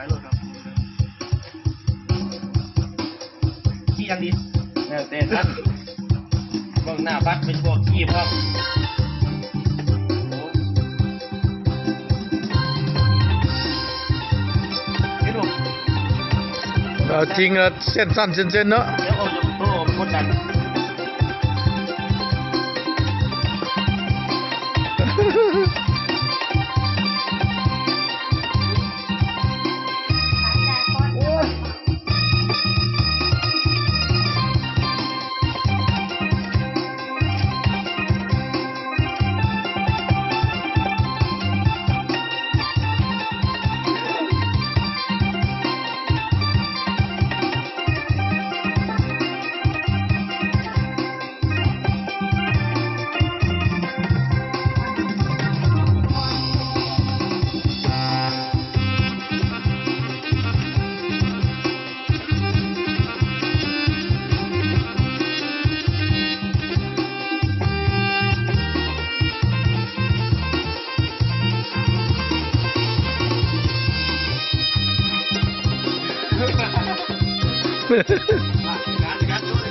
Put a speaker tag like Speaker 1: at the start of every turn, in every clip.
Speaker 1: ขายรถครับขี้ยังดี
Speaker 2: เนี่ยเต้นท่านเบื้องหน้าบัตรเป็นพวกขี้พวก
Speaker 1: นี่ลูก
Speaker 3: เอาจริงอะเส้นสั้นเส้นเส้นเนอะ
Speaker 2: เดี๋ยวโอ้ยโอ้ยกดดัน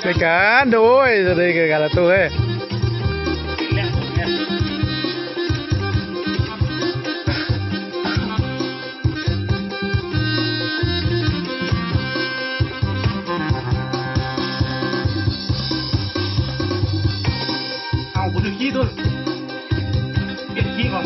Speaker 3: Dekan, doy, sedih ke kalau tu eh. Aku duduk gitu. Gitu kok.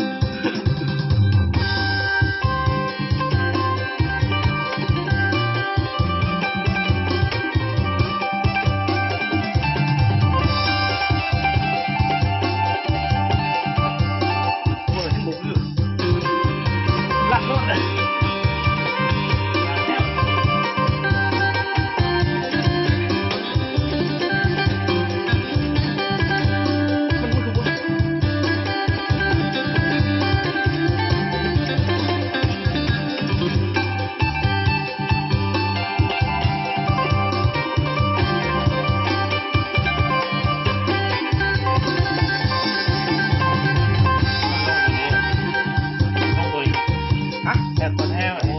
Speaker 3: มันแห้ง